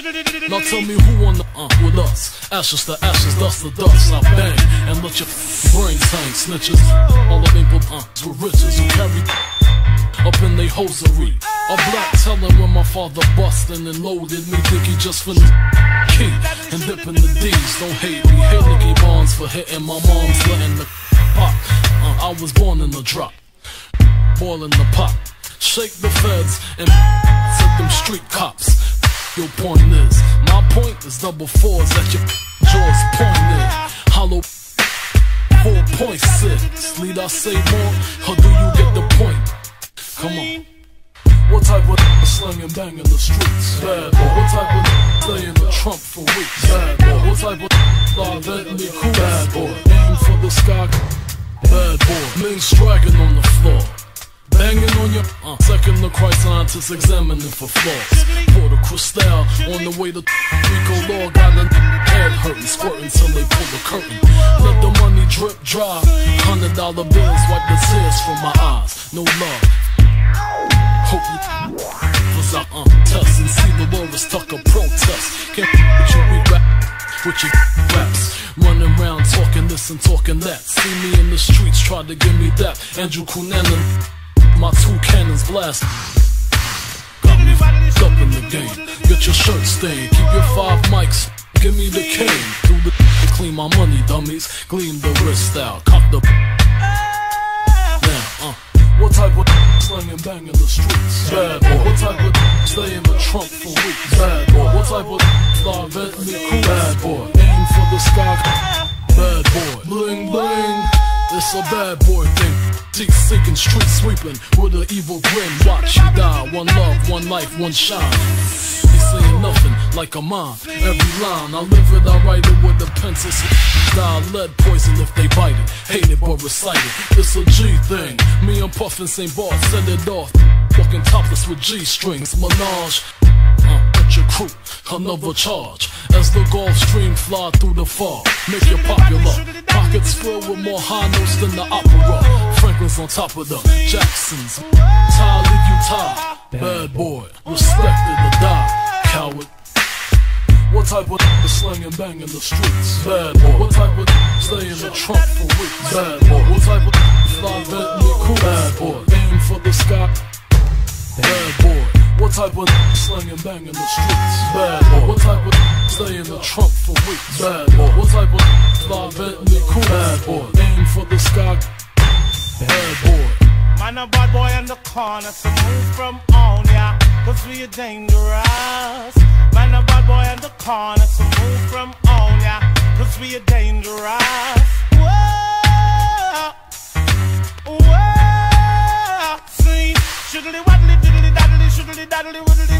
Tell me who on the uh with us? Ashes to ashes, dust to dust. I bang and let your brains hang, snitches. All the people uh with riches who carry up in they hosiery. A black telling when my father bustin' and loaded me, think he just finna key and dipping the D's. Don't hate me, hate Nicky Barnes for hitting my mom's letting the pop. Uh, I was born in the drop, boiling the pot. Shake the feds and set them street cops. Your point is, my point is double fours at your jaws pointed. Hollow 4.6. Need I say more, or do you get the point? Come on. What type of slang and bang in the streets? Bad boy. What type of stay in the trunk for weeks? Bad boy. What type of fly Bentley Coupes? Bad boy. Aim for the sky. Bad boy. Men striking on the floor. Banging on your uh, second the Christ scientists examining for flaws. Pour the Cristal on the way to RICO Law got a head hurting, squirting till they pull the curtain. Let the money drip dry. Hundred dollar bills wipe the tears from my eyes. No love. Hope you was uh, test and see Delores Tucker protest. Can't with your weak rap with your raps. Running around talking this and talking that. See me in the streets, try to give me that. Andrew Cunanan, my two cannons blast. F***ed up in the game. Get your shirt stained, keep your five mics. Give me the cane, do the to clean my money, dummies. Gleam the wrist out, cock the now, uh. What type of slang and bang in the streets? Bad boy. What type of stay in the trunk for weeks? Bad boy. What type of fly Bentley Coupes? Bad boy. Aim for the sky. Bad boy. Bling bling. It's a bad boy thing. Deep sinking, street sweeping with an evil grin. Watch you die. One love, one life, one Shyne. They saying nothing like a mine. Every line I live it, I write it with a pencil. Style lead poison if they bite it. Hate it but recite it. It's a G thing. Me and Puffin St. Bart send it off. Fucking topless with G strings. Menage. With your crew, another charge. As the Gulf Stream fly through the fog, make you popular. Pockets filled with more high notes than the opera. Franklin's on top of the Jacksons. You tied. Bad boy, respected to die. Coward. What type of slang and bang in the streets? Bad boy. What type of stay in the trunk for weeks? Bad boy. What type of fly Bentley Coupes? Bad boy. Aim for the sky. Bad boy. What type of slang and bang in the streets? Bad boy. What type of stay in the trunk for weeks? Bad boy. What type of fly Bentley Coupes? Bad boy. Aim for the sky. Bad boy. Man, a bad boy in the corner, so move from on ya, cause we are dangerous. Man, a bad boy in the corner, so move from on ya, cause we are dangerous. Whoa, whoa, see, shiddly waddly diddly widdly